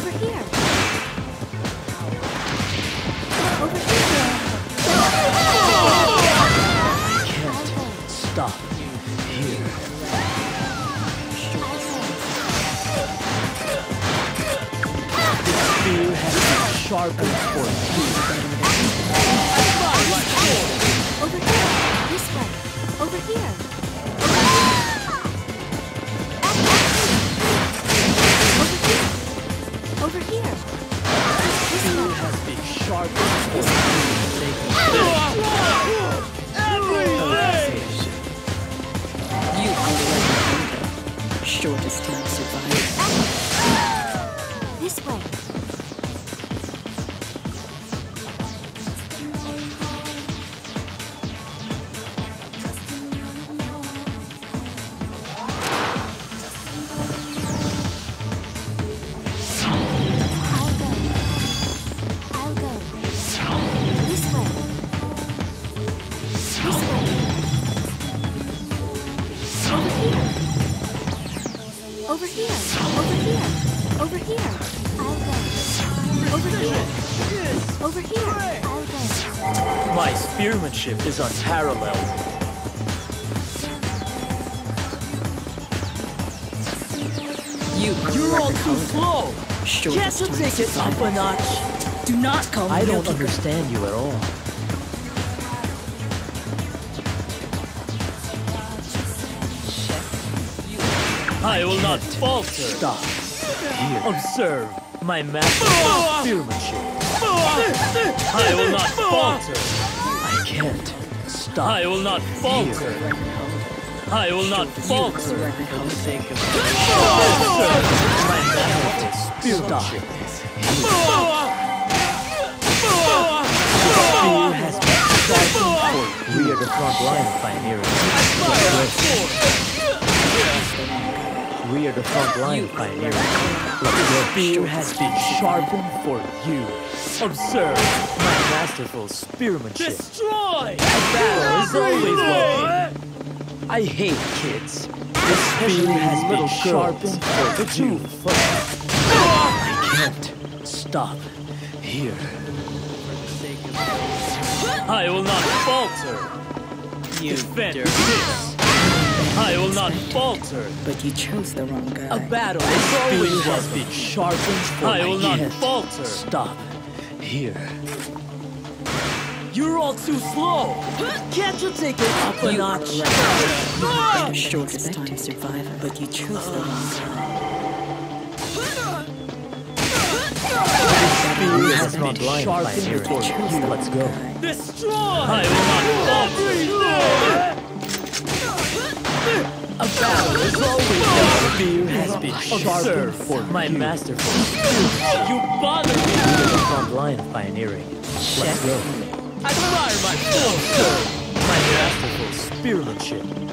Over here. Over here. Stop here. This for you. Over here. This way. Over here. Has been sharpened Over here. Over here. Over here. Over here. I'll go. Over here. Over here. I'll go. My spearmanship is unparalleled. You are You're all too slow. Shortest Can't you take it up a notch? Do not call me I don't understand you at all. I will not falter. Stop. Here. Observe my masterful spearmanship. I will not falter. I can't. Stop. I will not falter. I will not falter. For the sake of my masterful spearmanship. Spear has been sharpened for we are the front line pioneering. We are the front line pioneering. Your spear has been sharpened for you. Observe my masterful spearmanship. Destroy! A battle is always. I hate kids. This spear has been sharpened for the two I can't stop here. I will not falter. You Defend this. I will not falter. But you chose the wrong guy. A battle is always has been sharpened for I will not falter. Stop here. You're all too slow. Can't you take it up a You notch? Ah! are the shortest time survival. But you chose the wrong guy. Ah! Spear has been sharpened for you. Let's go. Destroy! I will not falter. A battle is always a spear has been sharpened for my masterful You bother me with the front line of pioneering. Let's go. Admire my full sir. My masterful spearmanship.